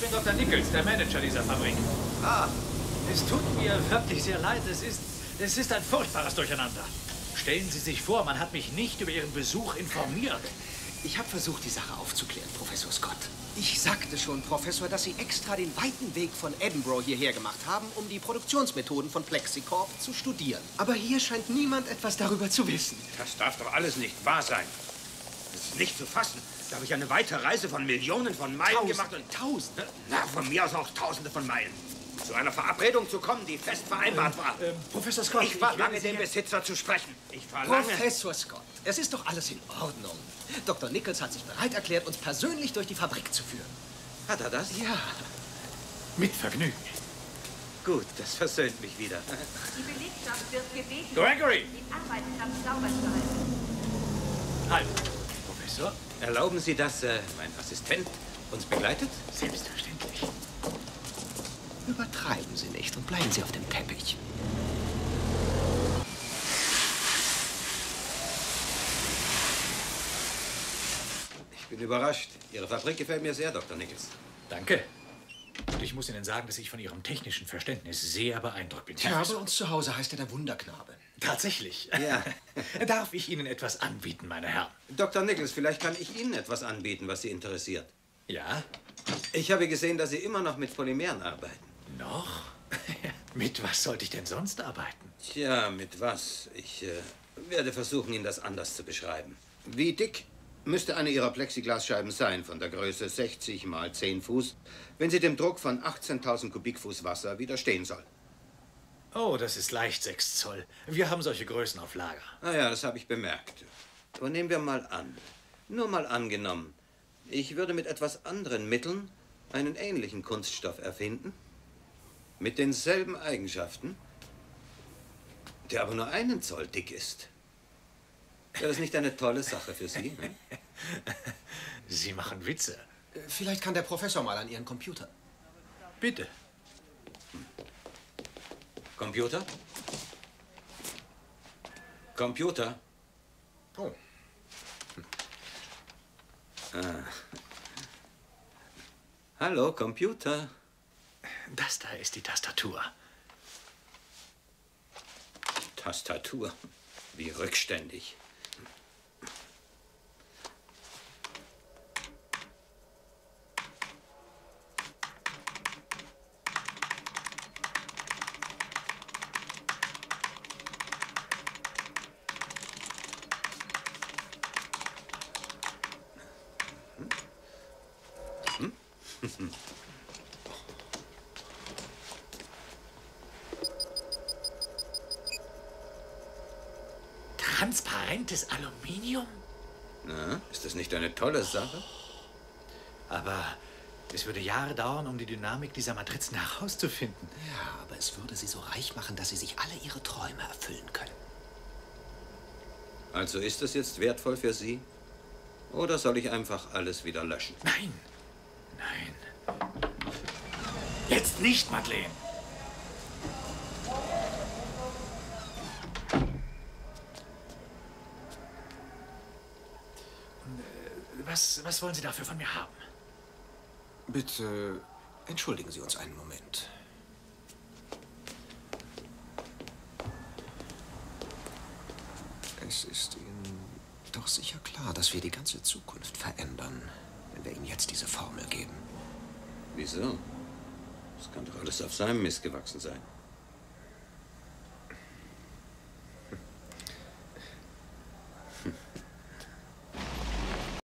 bin Dr. Nichols, der Manager dieser Fabrik. Ah, Es tut mir wirklich sehr leid. Es ist, es ist ein furchtbares Durcheinander. Stellen Sie sich vor, man hat mich nicht über Ihren Besuch informiert. ich habe versucht, die Sache aufzuklären, Professor Scott. Ich sagte schon, Professor, dass Sie extra den weiten Weg von Edinburgh hierher gemacht haben, um die Produktionsmethoden von Plexicorp zu studieren. Aber hier scheint niemand etwas darüber zu wissen. Das darf doch alles nicht wahr sein. Das ist nicht zu fassen. Da habe ich eine weite Reise von Millionen von Meilen Tausend, gemacht und Tausende. Na, von mir aus auch Tausende von Meilen. Zu einer Verabredung zu kommen, die fest vereinbart war. Ähm, Professor Scott, ich verlange jetzt- Besitzer zu sprechen. Ich verlange. Professor Scott, es ist doch alles in Ordnung. Dr. Nichols hat sich bereit erklärt, uns persönlich durch die Fabrik zu führen. Hat er das? Ja, Mit Vergnügen. Gut, das versöhnt mich wieder. Die Belegschaft wird gebeten, Gregory! den Arbeitsplatz sauber zu halten. Halt. Professor? Erlauben Sie, dass äh, mein Assistent uns begleitet? Selbstverständlich. übertreiben Sie nicht und bleiben Sie auf dem Teppich. Ich bin überrascht. Ihre Fabrik gefällt mir sehr, Dr. Nichols. Danke. Und ich muss Ihnen sagen, dass ich von Ihrem technischen Verständnis sehr beeindruckt bin. Tja, bei uns zu Hause heißt er der Wunderknabe. Tatsächlich. Ja. Darf ich Ihnen etwas anbieten, meine Herren? Dr. Nichols, vielleicht kann ich Ihnen etwas anbieten, was Sie interessiert. Ja? Ich habe gesehen, dass Sie immer noch mit Polymeren arbeiten. Noch? Mit was sollte ich denn sonst arbeiten? Tja, mit was? Ich äh, werde versuchen, Ihnen das anders zu beschreiben. Wie dick müsste eine Ihrer Plexiglasscheiben sein, von der Größe 60 mal 10 Fuß, wenn sie dem Druck von 18.000 Kubikfuß Wasser widerstehen soll? Oh, das ist leicht 6 Zoll. Wir haben solche Größen auf Lager. Ah ja, das habe ich bemerkt. Aber nehmen wir mal an, nur mal angenommen, ich würde mit etwas anderen Mitteln einen ähnlichen Kunststoff erfinden, mit denselben Eigenschaften, der aber nur einen Zoll dick ist. Wäre das nicht eine tolle Sache für Sie? Ne? Sie machen Witze. Vielleicht kann der Professor mal an Ihren Computer. Bitte. Computer? Computer? Oh, Hallo, Computer. Das da ist die Tastatur. Tastatur. Wie rückständig. Transparentes Aluminium? Na, ist das nicht eine tolle Sache? Aber es würde Jahre dauern, um die Dynamik dieser Matrizen herauszufinden. ja, aber es würde Sie so reich machen, dass Sie sich alle Ihre Träume erfüllen können. Also ist es jetzt wertvoll für Sie? Oder soll ich einfach alles wieder löschen? Nein, nein. Jetzt nicht, Madeleine. Äh, Was, was wollen Sie dafür von mir haben? Bitte entschuldigen Sie uns einen Moment. Es ist Ihnen doch sicher klar, dass wir die ganze Zukunft verändern, wenn wir Ihnen jetzt diese Formel geben. Wieso? Das kann doch alles auf seinem Mist gewachsen sein.